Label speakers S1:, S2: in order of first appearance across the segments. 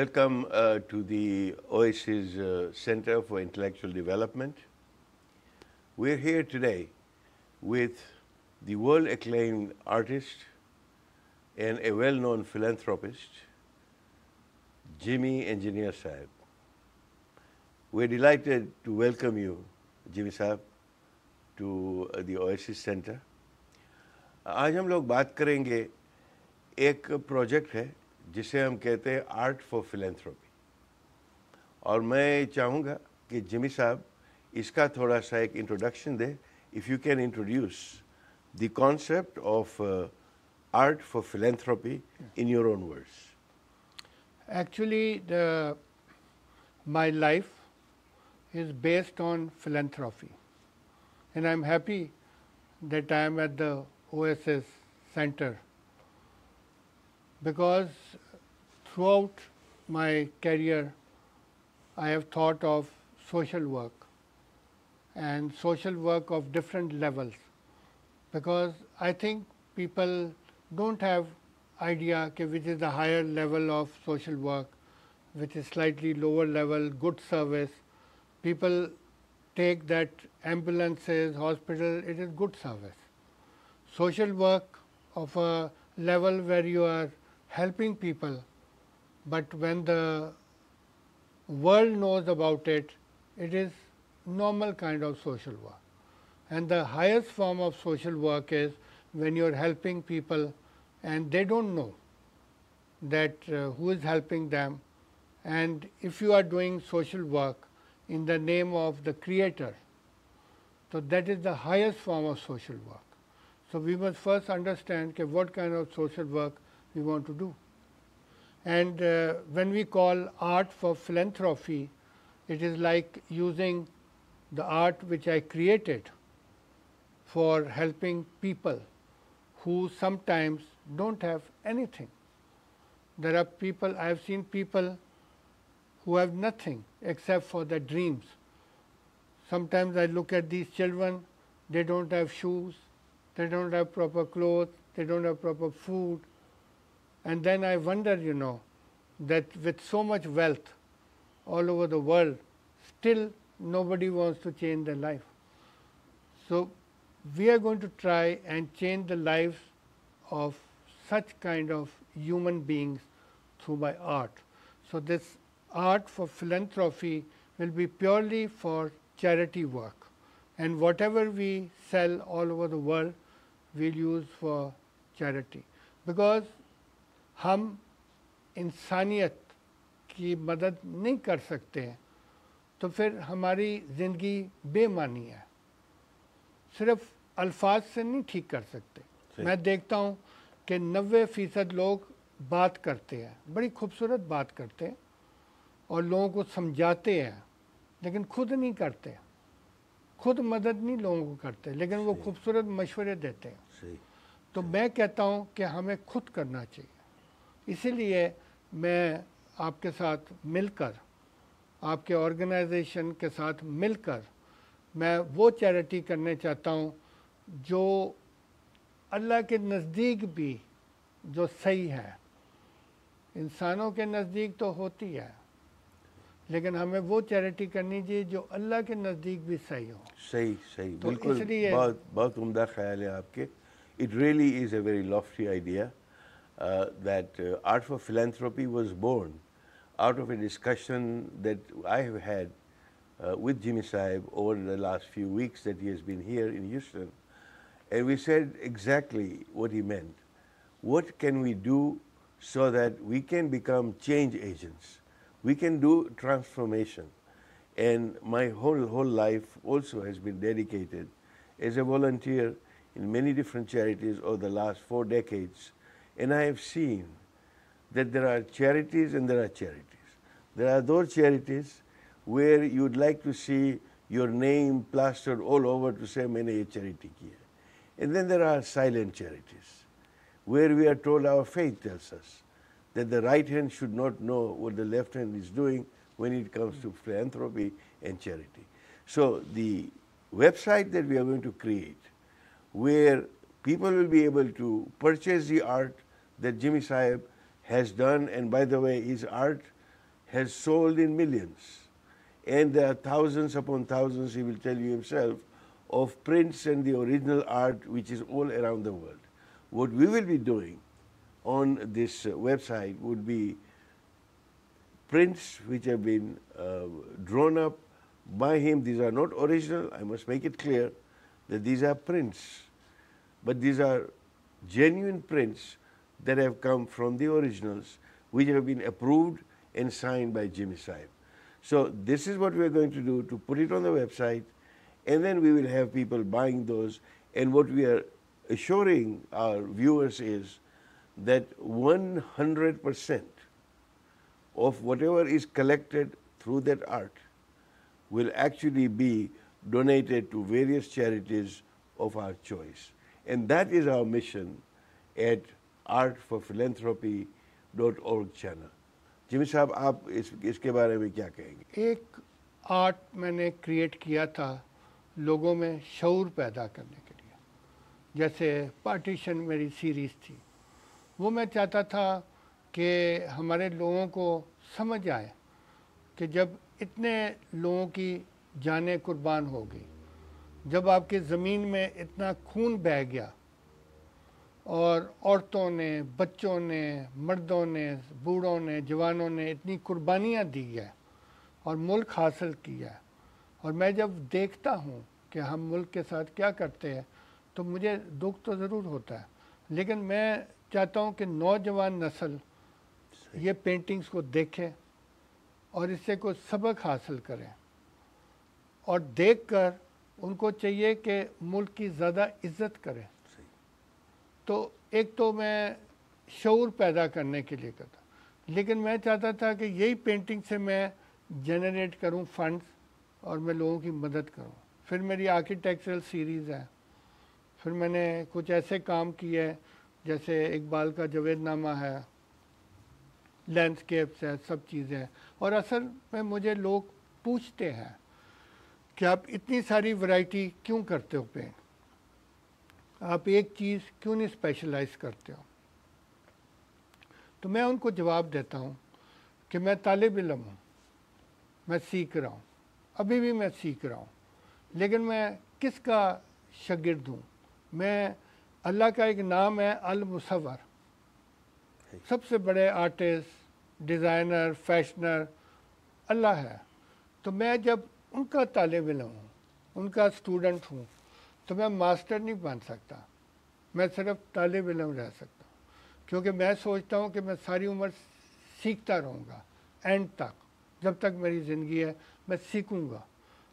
S1: welcome uh, to the Oasis uh, Center for Intellectual Development. We're here today with the world acclaimed artist and a well known philanthropist, Jimmy Engineer Saab. We're delighted to welcome you, Jimmy Saab, to uh, the Oasis Center. आज हम लोग बात करेंगे एक project है जिसे हम कहते हैं आर्ट फॉर फिलेंथ्रोपी और मैं चाहूँगा कि जिमी साहब इसका थोड़ा सा एक introduction they. If you can introduce the concept of art for philanthropy in your own words?
S2: Actually, my life is based on philanthropy, and I'm happy that I am at the OASIS Center because throughout my career I have thought of social work and social work of different levels because I think people don't have idea which is the higher level of social work, which is slightly lower level, good service. People take that ambulances, hospital, it is good service. Social work of a level where you are helping people, but when the world knows about it, it is normal kind of social work. And the highest form of social work is when you are helping people and they don't know that uh, who is helping them and if you are doing social work in the name of the creator so that is the highest form of social work so we must first understand what kind of social work we want to do and uh, when we call art for philanthropy it is like using the art which i created for helping people who sometimes don't have anything. There are people, I have seen people who have nothing except for their dreams. Sometimes I look at these children, they don't have shoes, they don't have proper clothes, they don't have proper food. And then I wonder, you know, that with so much wealth all over the world, still nobody wants to change their life. So we are going to try and change the lives of such kind of human beings through my art. So this art for philanthropy will be purely for charity work and whatever we sell all over the world we'll use for charity because ہم انسانیت کی مدد نہیں کر سکتے تو پھر ہماری زندگی بے معنی ہے۔ صرف الفاظ سے نہیں ٹھیک کر سکتے۔ میں دیکھتا ہوں کہ نوے فیصد لوگ بات کرتے ہیں بڑی خوبصورت بات کرتے ہیں اور لوگوں کو سمجھاتے ہیں لیکن خود نہیں کرتے۔ خود مدد نہیں لوگوں کو کرتے لیکن وہ خوبصورت مشورے دیتے ہیں۔ تو میں کہتا ہوں کہ ہمیں خود کرنا چاہیے۔ اسی لیے میں آپ کے ساتھ مل کر آپ کے آرگنائزیشن کے ساتھ مل کر میں وہ چیریٹی کرنے چاہتا ہوں جو اللہ کے نزدیک بھی جو صحیح ہے۔ انسانوں کے نزدیک تو ہوتی ہے لیکن ہمیں وہ چیریٹی کرنی چاہیے جو اللہ
S1: کے نزدیک بھی صحیح ہو۔ صحیح صحیح بالکل بہت بہت عمدہ خیال ہے آپ کے۔ It really is a very lofty idea uh, that uh, Art for Philanthropy was born out of a discussion that I have had uh, with Jimmy Saib over the last few weeks that he has been here in Houston. And we said exactly what he meant. What can we do so that we can become change agents? We can do transformation. And my whole, whole life also has been dedicated as a volunteer in many different charities over the last four decades and I have seen that there are charities and there are charities. There are those charities where you'd like to see your name plastered all over to say, many a charity here. And then there are silent charities where we are told our faith tells us that the right hand should not know what the left hand is doing when it comes to philanthropy and charity. So the website that we are going to create where people will be able to purchase the art that Jimmy Saib has done and by the way his art has sold in millions. And there are thousands upon thousands, he will tell you himself, of prints and the original art which is all around the world. What we will be doing on this uh, website would be prints which have been uh, drawn up by him. These are not original. I must make it clear that these are prints. But these are genuine prints that have come from the originals which have been approved and signed by Jimmy Saib. So this is what we are going to do to put it on the website and then we will have people buying those and what we are assuring our viewers is that 100% of whatever is collected through that art will actually be donated to various charities of our choice. And that is our mission at art for philanthropy dot اور channel جمی صاحب آپ اس اس
S2: کے بارے میں کیا کہیں گے؟ ایک آرٹ میں نے کریٹ کیا تھا لوگوں میں شعور پیدا کرنے کے لیے۔ جیسے پارٹیشن میری سیریز تھی۔ وہ میں چاہتا تھا کہ ہمارے لوگوں کو سمجھ آئے کہ جب اتنے لوگوں کی جانیں قربان ہو گئی جب آپ کے زمین میں اتنا خون بہہ گیا اور عورتوں نے بچوں نے مردوں نے بوڑھوں نے جوانوں نے اتنی قربانیاں دی ہے اور ملک حاصل کیا ہے۔ اور میں جب دیکھتا ہوں کہ ہم ملک کے ساتھ کیا کرتے ہیں تو مجھے دکھ تو ضرور ہوتا ہے۔ لیکن میں چاہتا ہوں کہ نوجوان نسل یہ پینٹنگز کو دیکھے اور اس سے کوئی سبق حاصل کریں اور دیکھ کر ان کو چاہیے کہ ملک کی زیادہ عزت کریں تو ایک تو میں شعور پیدا کرنے کے لیے کرتا لیکن میں چاہتا تھا کہ یہی پینٹنگ سے میں جنریٹ کروں فنڈز اور میں لوگوں کی مدد کروں۔ پھر میری آرکیٹیکچرل سیریز ہے۔ پھر میں نے کچھ ایسے کام کیے، جیسے اقبال کا جوید نامہ ہے لینڈسکیپس ہے، سب چیزیں اور اصل میں مجھے لوگ پوچھتے ہیں کہ آپ اتنی ساری ورائٹی کیوں کرتے ہو پینٹ آپ ایک چیز کیوں نہیں اسپیشلائز کرتے ہو؟ تو میں ان کو جواب دیتا ہوں کہ میں طالب علم ہوں، میں سیکھ رہا ہوں، ابھی بھی میں سیکھ رہا ہوں، لیکن میں کس کا شاگرد ہوں؟ میں اللہ کا ایک نام ہے المصور۔ سب سے بڑے آرٹسٹ ڈیزائنر فیشنر اللہ ہے۔ تو میں جب ان کا طالب علم ہوں، ان کا اسٹوڈنٹ ہوں تو میں ماسٹر نہیں بن سکتا۔ میں صرف طالب علم رہ سکتا ہوں۔ کیونکہ میں سوچتا ہوں کہ میں ساری عمر سیکھتا رہوں گا اینڈ تک۔ جب تک میری زندگی ہے، میں سیکھوں گا۔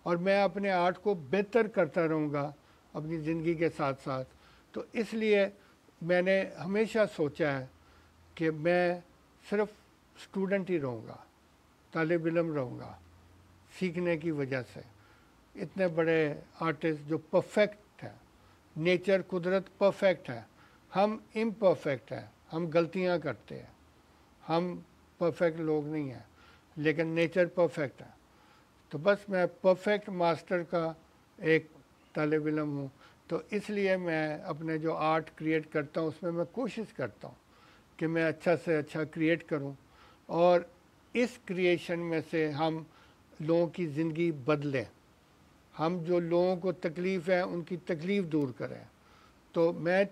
S2: اور میں اپنے آرٹ کو بہتر کرتا رہوں گا اپنی زندگی کے ساتھ ساتھ۔ تو اس لیے میں نے ہمیشہ سوچا ہے کہ میں صرف اسٹوڈنٹ ہی رہوں گا، طالب علم رہوں گا، سیکھنے کی وجہ سے۔ اتنے بڑے آرٹسٹ جو پرفیکٹ نیچر قدرت پرفیکٹ ہے۔ ہم امپرفیکٹ ہیں۔ ہم غلطیاں کرتے ہیں۔ ہم پرفیکٹ لوگ نہیں ہیں۔ لیکن نیچر پرفیکٹ ہے۔ تو بس میں پرفیکٹ ماسٹر کا ایک طالب علم ہوں۔ تو اس لیے میں اپنے جو آرٹ کریٹ کرتا ہوں، اس میں میں کوشش کرتا ہوں کہ میں اچھا سے اچھا کریٹ کروں۔ اور اس کریشن میں سے ہم لوگوں کی زندگی بدلیں۔ ہم جو لوگوں کو تکلیف ہے، ان کی تکلیف دور کریں۔ تو میں،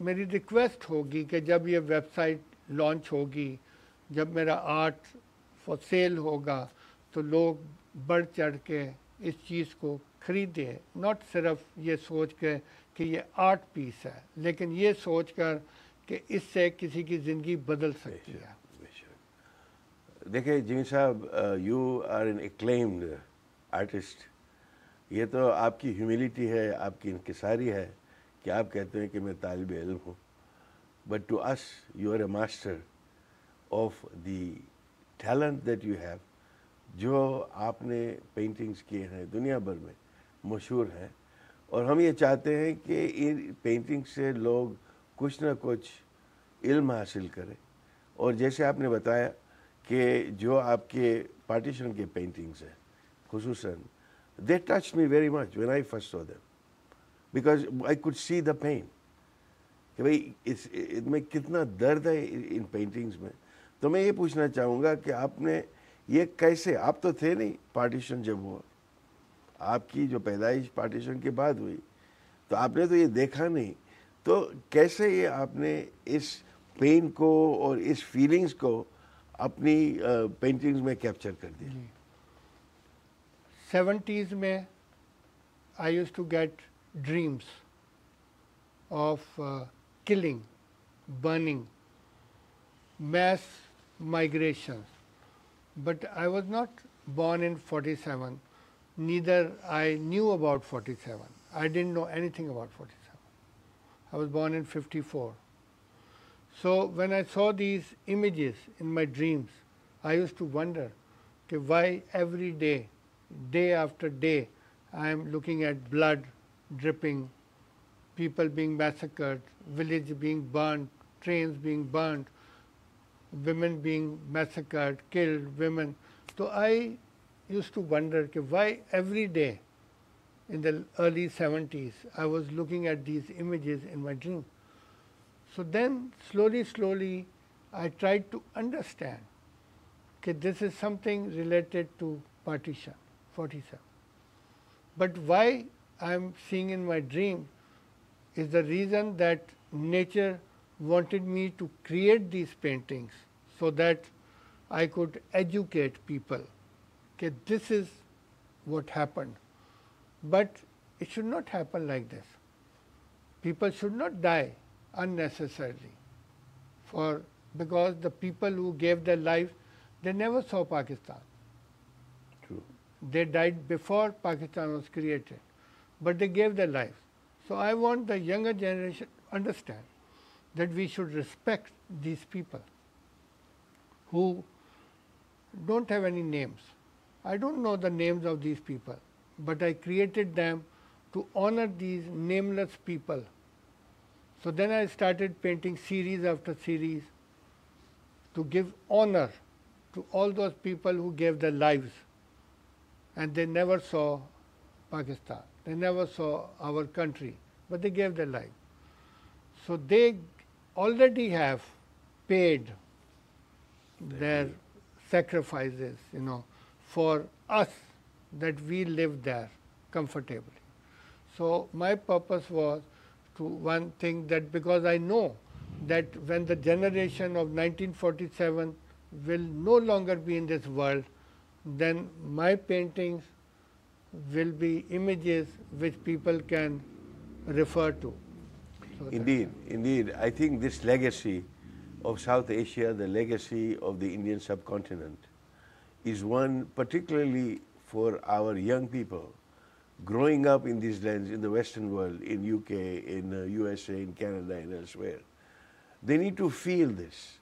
S2: میری ریکویسٹ ہوگی کہ جب یہ ویب سائٹ لانچ ہوگی، جب میرا آرٹ فور سیل ہوگا، تو لوگ بڑھ چڑھ کے
S1: اس چیز کو خریدیں۔ ناٹ صرف یہ سوچ کے کہ یہ آرٹ پیس ہے، لیکن یہ سوچ کر کہ اس سے کسی کی زندگی بدل سکتی ہے۔ دیکھیں جی صاحب you are an acclaimed artist یہ تو آپ کی ہیوملٹی ہے، آپ کی انکساری ہے کہ آپ کہتے ہیں کہ میں طالب علم ہوں. But to us you are a master of the talent that you have جو آپ نے پینٹنگز کیے ہیں دنیا بھر میں مشہور ہیں. اور ہم یہ چاہتے ہیں کہ ان پینٹنگ سے لوگ کچھ نہ کچھ علم حاصل کریں. اور جیسے آپ نے بتایا کہ جو آپ کے پارٹیشن کے پینٹنگز ہیں، خصوصاً They touched me very much when I first saw them. Because I could see the pain. کہ بھائی اس میں کتنا درد ہے ان پینٹنگز میں تو میں یہ پوچھنا چاہوں گا کہ آپ نے یہ کیسے آپ تو تھے نہیں پارٹیشن جب ہوا آپ کی جو پیدائش پارٹیشن کے بعد ہوئی تو آپ نے تو یہ دیکھا نہیں تو کیسے یہ آپ نے اس پین کو اور اس فیلنگز کو اپنی
S2: پینٹنگز میں کیپچر کر دیا 70s में I used to get dreams of uh, killing, burning, mass migrations. But I was not born in 47, neither I knew about 47. I didn't know anything about 47. I was born in 54. So, when I saw these images in my dreams, I used to wonder okay, why every day day after day, I am looking at blood dripping, people being massacred, village being burned, trains being burned, women being massacred, killed, women. So I used to wonder okay, why every day in the early 70s I was looking at these images in my dream. So then slowly, slowly I tried to understand okay, this is something related to partition, 47. But why I am seeing in my dream is the reason that nature wanted me to create these paintings so that I could educate people. Okay, this is what happened. But it should not happen like this. People should not die unnecessarily for because the people who gave their lives they never saw Pakistan. They died before Pakistan was created, but they gave their lives. So I want the younger generation to understand that we should respect these people who don't have any names. I don't know the names of these people, but I created them to honor these nameless people. So then I started painting series after series to give honor to all those people who gave their lives and they never saw Pakistan. They never saw our country, but they gave their life. So they already have paid their sacrifices, you know, for us that we live there comfortably. So my purpose was to one thing that because I know that when the generation of 1947 will no longer be in this world, then my paintings will be images which people can refer to.
S1: So indeed, indeed. I think this legacy of South Asia, the legacy of the Indian subcontinent, is one particularly for our young people growing up in these lands, in the Western world, in UK, in uh, USA, in Canada, and elsewhere. They need to feel this.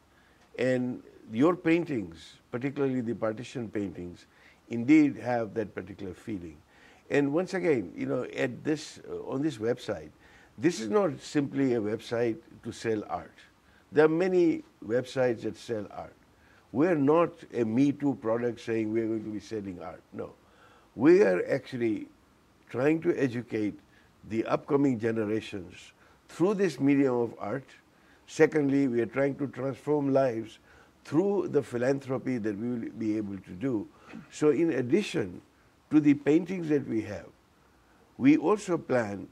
S1: And your paintings, particularly the partition paintings, indeed have that particular feeling. And once again, you know, at this, uh, on this website, this is not simply a website to sell art. There are many websites that sell art. We're not a Me Too product saying we're going to be selling art. No. We are actually trying to educate the upcoming generations through this medium of art. Secondly, we are trying to transform lives through the philanthropy that we will be able to do. So in addition to the paintings that we have, we also plan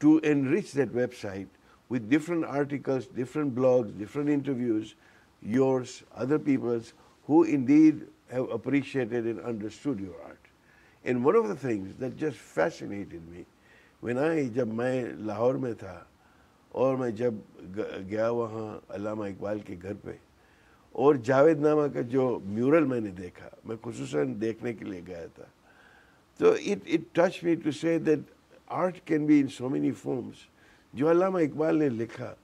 S1: to enrich that website with different articles, different blogs, different interviews, yours, other people's, who indeed have appreciated and understood your art. And one of the things that just fascinated me, when I, जब मैं लाहौर में था और मैं जब गया वहाँ अलामा इकबाल के घर पे और जावेद नामा का जो म्यूरल मैंने देखा मैं खसूस देखने के लिए गया था तो it it touched me to say that art can be in so many forms जो अल्लामा इकबाल ने लिखा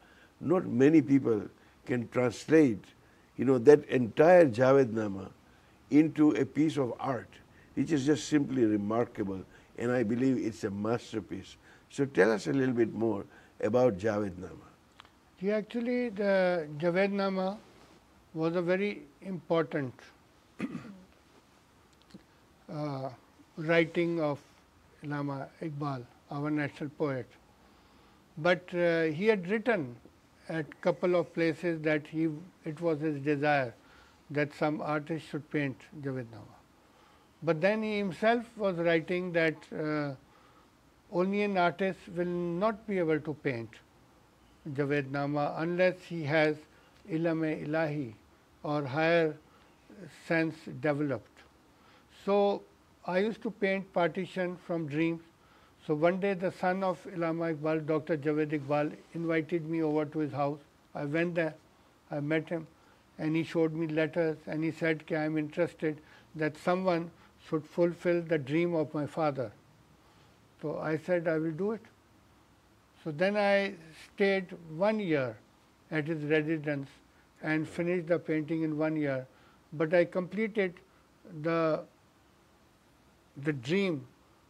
S1: not many people can translate you know that entire Javednama into a piece of art which is just simply remarkable and I believe it's a masterpiece. So tell us a little bit more about Javednama.
S2: Yeah, actually the Javednama was a very important uh, writing of Allama Iqbal, our national poet but uh, he had written at couple of places that he it was his desire that some artist should paint Javed-Nama. But then he himself was writing that uh, only an artist will not be able to paint Javed-Nama unless he has ilame ilahi or higher sense developed. So I used to paint partition from dreams. So one day the son of Allama Iqbal, Dr. Javed Iqbal, invited me over to his house. I went there, I met him, and he showed me letters and he said, I am interested that someone should fulfill the dream of my father. So I said, I will do it. So then I stayed one year at his residence and finished the painting in one year. But I completed the, the dream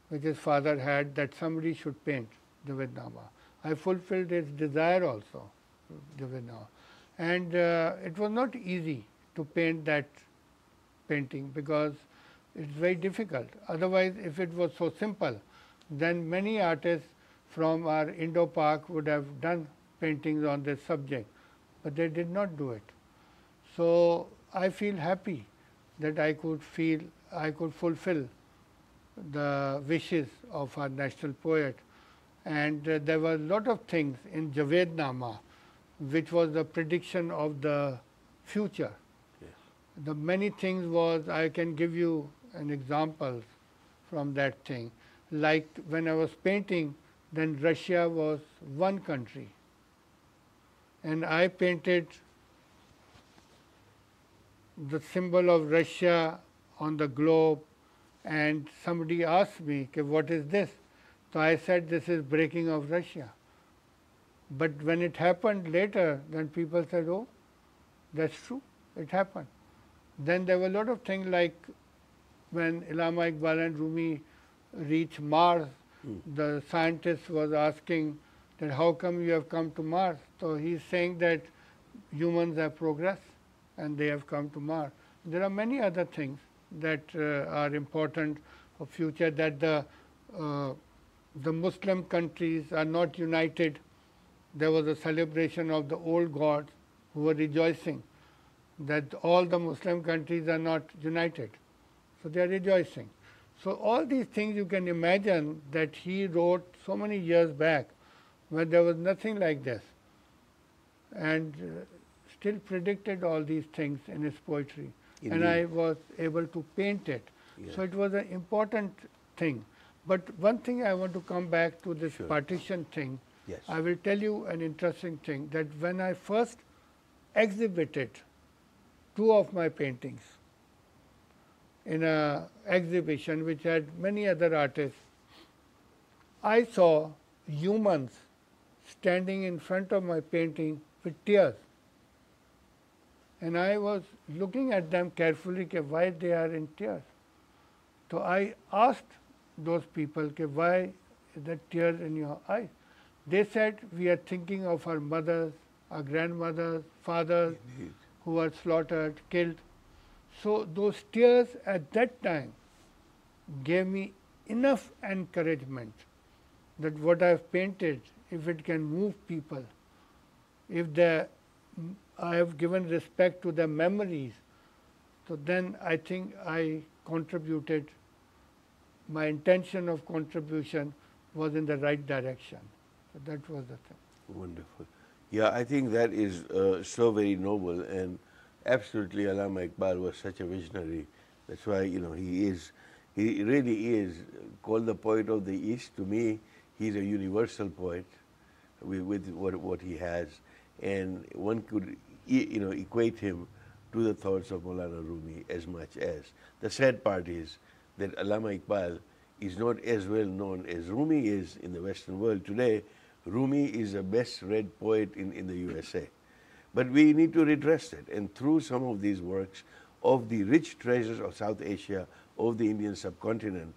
S2: which his father had that somebody should paint Javed-Nama. I fulfilled his desire also, Javed-Nama. And uh, it was not easy to paint that painting because it's very difficult. Otherwise, if it was so simple, then many artists from our Indo-Pak would have done paintings on this subject, but they did not do it. So I feel happy that I could feel, I could fulfill the wishes of our national poet. And uh, there were a lot of things in Javed Nama, which was the prediction of the future. Yes. The many things was, I can give you an example from that thing. Like when I was painting, then Russia was one country. And I painted the symbol of Russia on the globe and somebody asked me, what is this? So I said, this is breaking of Russia. But when it happened later, then people said, oh, that's true, it happened. Then there were a lot of things like when Allama Iqbal and Rumi reached Mars, mm. the scientist was asking that how come you have come to Mars? So he's saying that humans have progressed and they have come to Mars. There are many other things that uh, are important for future that the uh, the Muslim countries are not united. There was a celebration of the old gods who were rejoicing that all the Muslim countries are not united. So they are rejoicing. So all these things you can imagine that he wrote so many years back when there was nothing like this and uh, still predicted all these things in his poetry. Indeed. And I was able to paint it. So it was an important thing. But one thing I want to come back to this sure. partition thing. Yes. I will tell you an interesting thing that when I first exhibited two of my paintings, in a exhibition which had many other artists, I saw humans standing in front of my painting with tears. And I was looking at them carefully why they are in tears. So I asked those people why the tears in your eyes. They said we are thinking of our mothers, our grandmothers, fathers Indeed. who were slaughtered, killed. So those tears at that time gave me enough encouragement that what I have painted, if it can move people, if the, I have given respect to their memories, so then I think I contributed, my intention of contribution was in the right direction. So that was the thing.
S1: Wonderful. Yeah, I think that is uh, so very noble and absolutely Allama Iqbal was such a visionary. That's why, you know, he is, he really is called the poet of the East. To me, he's a universal poet with, with what, what he has. And one could, you know, equate him to the thoughts of Maulana Rumi as much as. The sad part is that Allama Iqbal is not as well known as Rumi is in the Western world. Today, Rumi is the best read poet in, in the USA. But we need to redress it. And through some of these works of the rich treasures of South Asia, of the Indian subcontinent,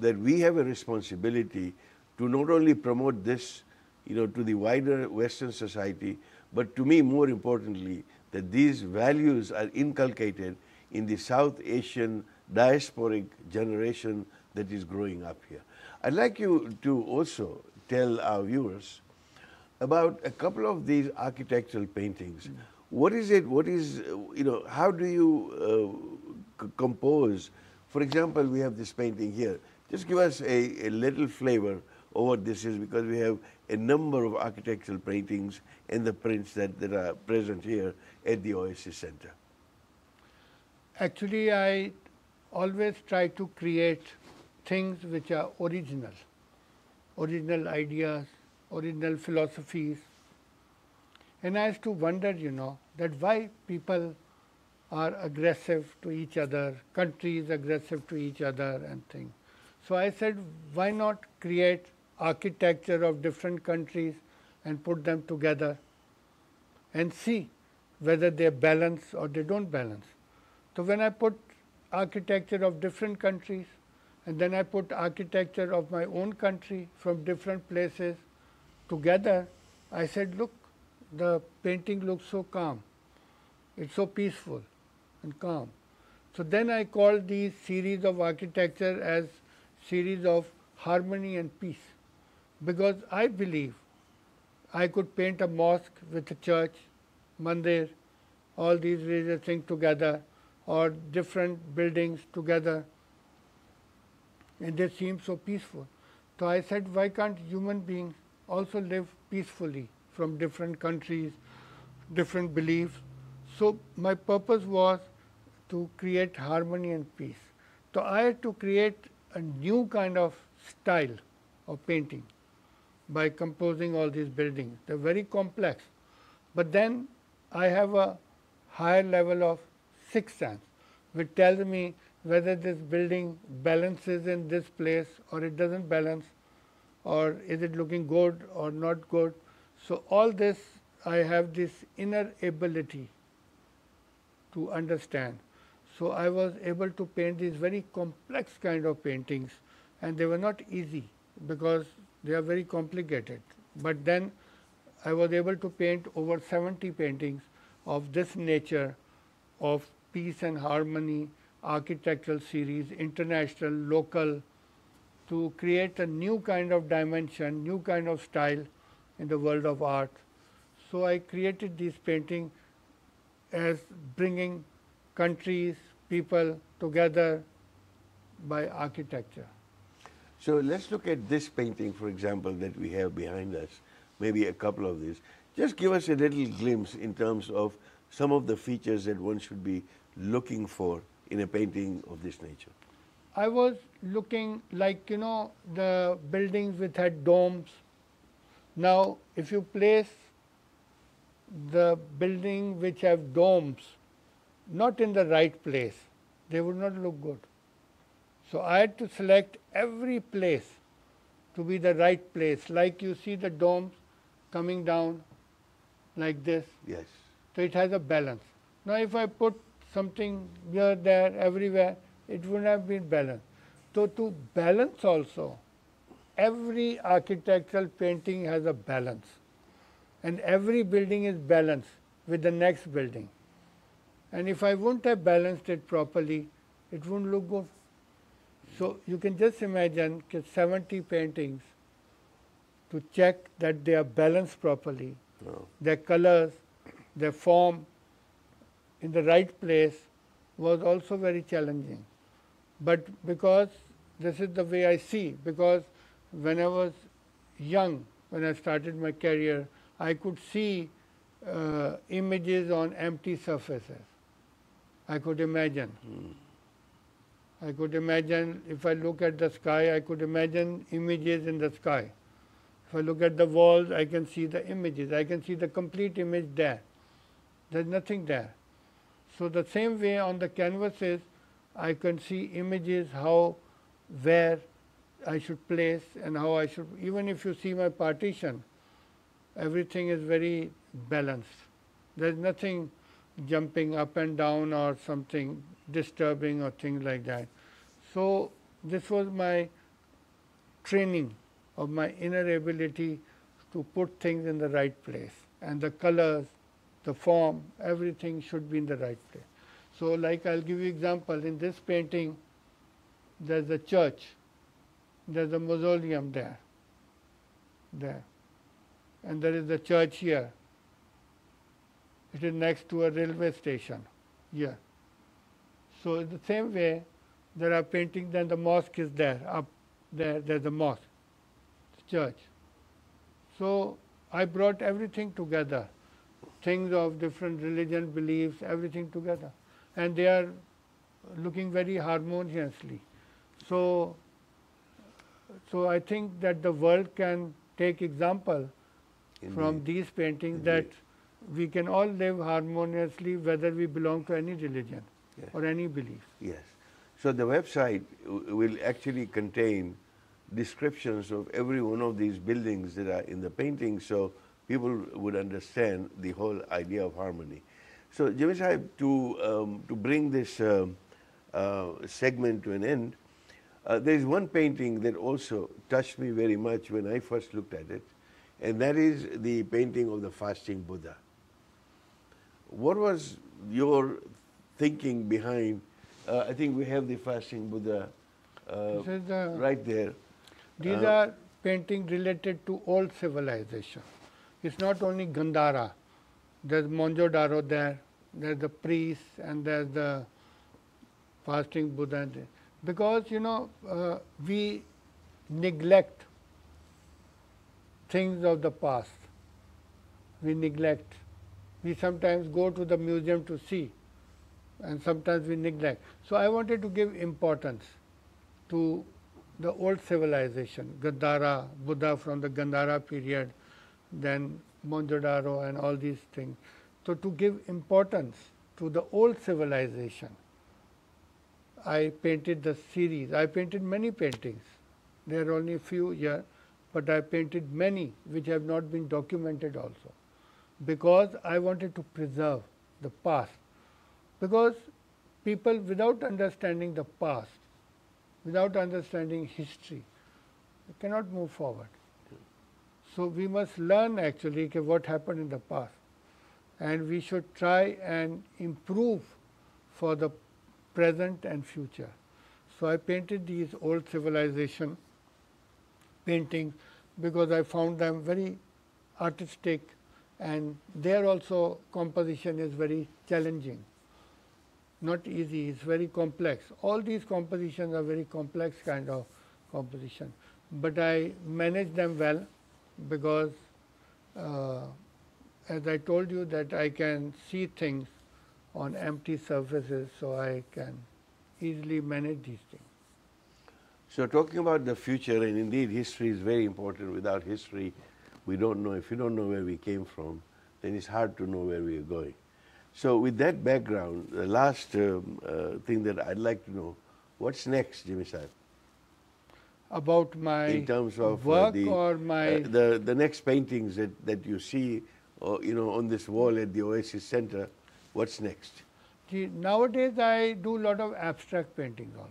S1: that we have a responsibility to not only promote this, you know, to the wider Western society, but to me, more importantly, that these values are inculcated in the South Asian diasporic generation that is growing up here. I'd like you to also tell our viewers about a couple of these architectural paintings what is it? What is you know? How do you uh, compose? For example, we have this painting here. Just give us a, a little flavor what this is, because we have a number of architectural paintings and the prints that, that are present here at the Oasis Center.
S2: Actually, I always try to create things which are original, original ideas, original philosophies. And I used to wonder, you know, that why people are aggressive to each other, countries aggressive to each other and things. So I said, why not create architecture of different countries and put them together and see whether they balance or they don't balance. So when I put architecture of different countries and then I put architecture of my own country from different places together, I said, look, the painting looks so calm. It's so peaceful and calm. So then I called these series of architecture as series of harmony and peace because I believe I could paint a mosque with a church, mandir, all these various things together or different buildings together and they seem so peaceful. So I said, why can't human beings also live peacefully from different countries, different beliefs? So my purpose was to create harmony and peace. So I had to create a new kind of style of painting by composing all these buildings. They're very complex. But then I have a higher level of sixth sense, which tells me whether this building balances in this place or it doesn't balance, or is it looking good or not good. So all this, I have this inner ability to understand. So I was able to paint these very complex kind of paintings, and they were not easy because they are very complicated. But then I was able to paint over 70 paintings of this nature of peace and harmony, architectural series, international, local, to create a new kind of dimension, new kind of style in the world of art. So I created this painting as bringing countries, people together by architecture.
S1: So let's look at this painting, for example, that we have behind us, maybe a couple of these. Just give us a little glimpse in terms of some of the features that one should be looking for in a painting of this nature.
S2: I was looking like, you know, the buildings which had domes. Now, if you place the building which have domes not in the right place, they would not look good. So I had to select every place to be the right place, like you see the domes coming down like this.
S1: Yes.
S2: So it has a balance. Now if I put something here, there, everywhere, it wouldn't have been balanced. So to balance also, every architectural painting has a balance. And every building is balanced with the next building. And if I wouldn't have balanced it properly, it wouldn't look good. So you can just imagine 70 paintings to check that they are balanced properly,
S1: Oh.
S2: their colors, their form in the right place was also very challenging. But because this is the way I see, because when I was young, when I started my career, I could see uh, images on empty surfaces. I could imagine. I could imagine, if I look at the sky, I could imagine images in the sky. If I look at the walls, I can see the images. I can see the complete image there. There's nothing there. So the same way on the canvases, I can see images, how, where I should place and how I should, even if you see my partition, everything is very balanced. There's nothing jumping up and down or something disturbing or things like that. So this was my training of my inner ability to put things in the right place and the colors, the form, everything should be in the right place. So like I'll give you example, in this painting there's a church, there's a mausoleum there, there, and there is a church here. It is next to a railway station here. So in the same way, there are paintings, then the mosque is there, up there, there's a mosque, church. So I brought everything together, things of different religion, beliefs, everything together. And they are looking very harmoniously. So, so I think that the world can take example from these paintings
S1: Indeed.
S2: that we can all live harmoniously whether we belong to any religion
S1: Yes.
S2: or any belief.
S1: Yes. So the website will actually contain descriptions of every one of these buildings that are in the painting so people would understand the whole idea of harmony. So Jimmy Sahib, to, um, to bring this um, uh, segment to an end, uh, there is one painting that also touched me very much when I first looked at it, and that is the painting of the fasting Buddha. What was your thinking behind? Uh, I think we have the fasting Buddha uh,
S2: the-
S1: right there.
S2: These
S1: Uh,
S2: are paintings related to old civilization. It's not only Gandhara. There's Mohenjo-daro there, there's the priest and there's the fasting Buddha. Because, you know, uh, we neglect things of the past. We neglect. We sometimes go to the museum to see, and sometimes we neglect. So I wanted to give importance to the old civilization, Gandhara, Buddha from the Gandhara period, then Mohenjo-daro and all these things. So to give importance to the old civilization, I painted the series. I painted many paintings. There are only a few here, but I painted many which have not been documented also. Because I wanted to preserve the past. Because people without understanding the past, without understanding history, cannot move forward. So we must learn actually what happened in the past. And we should try and improve for the present and future. So I painted these old civilization paintings because I found them very artistic and there also composition is very challenging. Not easy, it's very complex. All these compositions are very complex kind of composition. But I manage them well because uh, as I told you that I can see things on empty surfaces so I can easily manage these things.
S1: So talking about the future, and indeed history is very important. Without history, we don't know. If you don't know where we came from, then it's hard to know where we are going. So with that background, the last um, uh, thing that I'd like to know, what's next, Jimmy Sahib?
S2: About my
S1: in terms of uh,
S2: work
S1: the,
S2: or my
S1: uh, the the next paintings that, that you see, or, you know, on this wall at the Oasis Center, what's next?
S2: See, nowadays I do a lot of abstract paintings also.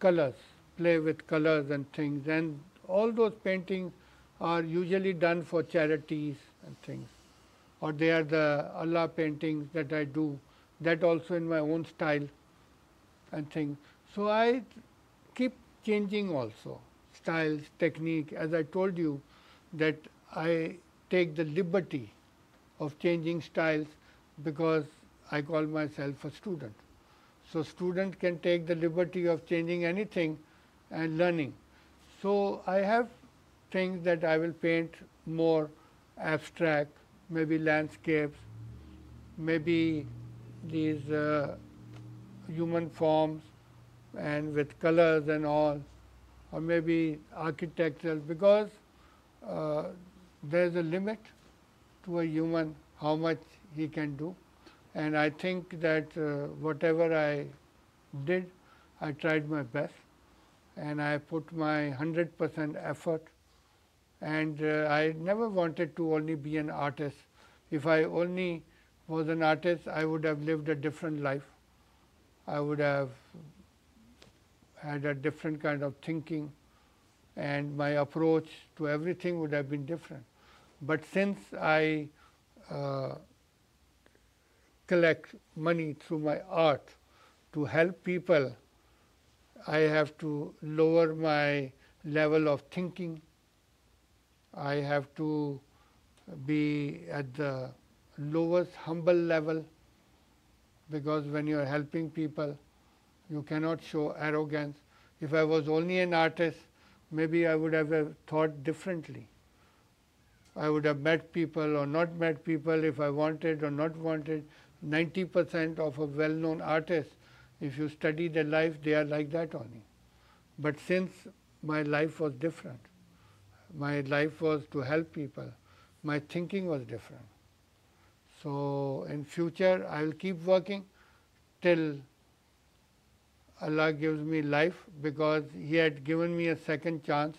S2: Colors, play with colors and things, and all those paintings are usually done for charities and things. Or they are the Allah paintings that I do, that also in my own style and things. So I keep changing also styles, technique. As I told you, that I take the liberty of changing styles because I call myself a student. So student can take the liberty of changing anything and learning. So I have things that I will paint more abstract, maybe landscapes, maybe these uh, human forms and with colors and all, or maybe architectural, because uh, there is a limit to a human how much he can do. And I think that uh, whatever I did, I tried my best and I put my 100% effort. And uh, I never wanted to only be an artist. If I only was an artist, I would have lived a different life. I would have had a different kind of thinking and my approach to everything would have been different. But since I uh, collect money through my art to help people, I have to lower my level of thinking. I have to be at the lowest humble level because when you are helping people, you cannot show arrogance. If I was only an artist, maybe I would have uh, thought differently. I would have met people or not met people if I wanted or not wanted. 90% of a well-known artist, if you study their life, they are like that only. But since my life was different, my life was to help people, my thinking was different. So in future, I will keep working till Allah gives me life because He had given me a second chance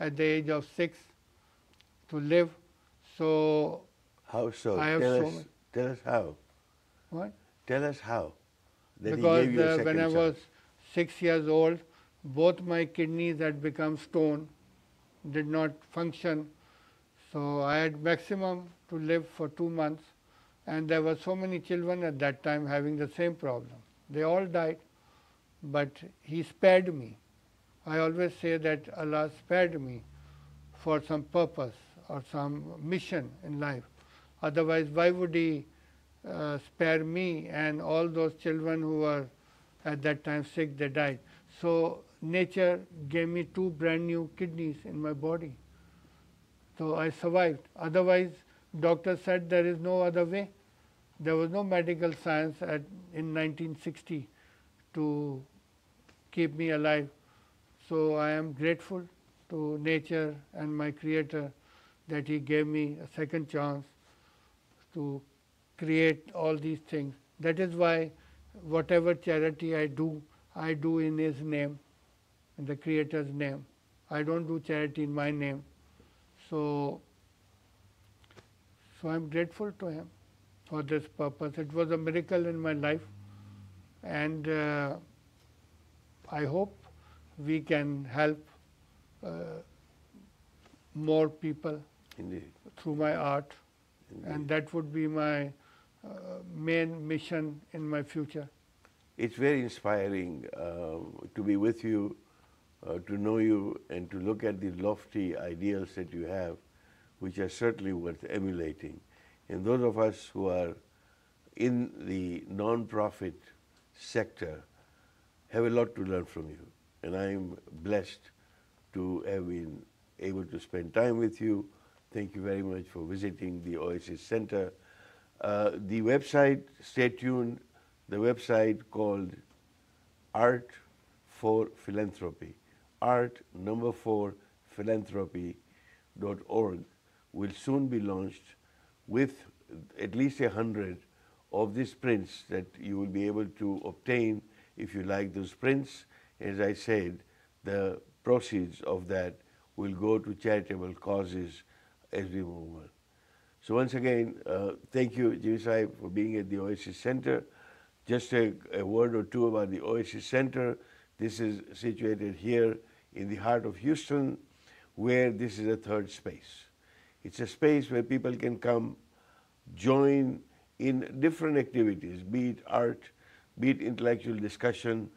S2: at the age of six to live. So
S1: how so?
S2: I have
S1: tell
S2: so
S1: us,
S2: much-
S1: tell us how.
S2: what?
S1: Tell us how. That he
S2: because
S1: gave you a
S2: uh, when I was six years old, both my kidneys had become stone, did not function. So I had maximum to live for two months, and there were so many children at that time having the same problem. They all died, but He spared me. I always say that Allah spared me for some purpose or some mission in life. Otherwise, why would He uh, spare me and all those children who were at that time sick, they died. So nature gave me two brand new kidneys in my body. So I survived. Otherwise, doctor said there is no other way. There was no medical science at, in 1960 to keep me alive. So I am grateful to nature and my creator that he gave me a second chance to create all these things. That is why whatever charity I do, I do in his name, in the creator's name. I don't do charity in my name. So, so I'm grateful to him for this purpose. It was a miracle in my life, and uh, I hope we can help uh, more people
S1: Indeed.
S2: through my art,
S1: Indeed.
S2: and that would be my uh, main mission in my future.
S1: It's very inspiring um, to be with you, uh, to know you, and to look at the lofty ideals that you have, which are certainly worth emulating. And those of us who are in the non-profit sector have a lot to learn from you. And I'm blessed to have been able to spend time with you. Thank you very much for visiting the Oasis Center. Uh, the website, stay tuned, the website called Art for Philanthropy, art number four philanthropy.org will soon be launched with at least a hundred of these prints that you will be able to obtain if you like those prints. As I said, the proceeds of that will go to charitable causes as we move on. So once again, uh, thank you, Jimmy Saib, for being at the Oasis Center. Just a, a word or two about the Oasis Center. This is situated here in the heart of Houston, where this is a third space. It's a space where people can come, join in different activities, be it art, be it intellectual discussion,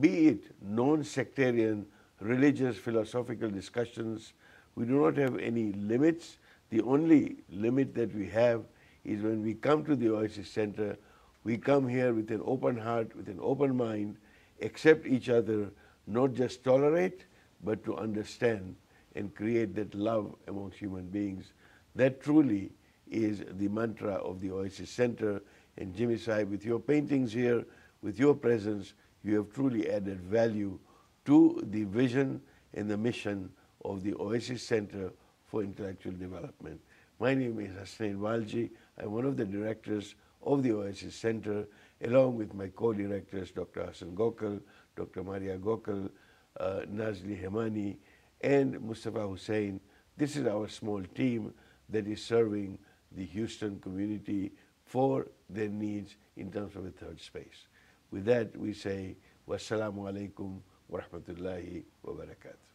S1: be it non-sectarian, religious, philosophical discussions. We do not have any limits. The only limit that we have is when we come to the Oasis Center, we come here with an open heart, with an open mind, accept each other, not just tolerate, but to understand and create that love amongst human beings. That truly is the mantra of the Oasis Center. And Jimmy Saib, with your paintings here, with your presence, you have truly added value to the vision and the mission of the Oasis Center for Intellectual Development. My name is Hasnain Walji. I'm one of the directors of the Oasis Center, along with my co-directors, Dr. Hassan Gokal, Dr. Maria Gokal, uh, Nazli Hemani, and Mustafa Hussain. This is our small team that is serving the Houston community for their needs in terms of a third space. With that, we say, wassalamu alaikum wa rahmatullahi wa barakatuh.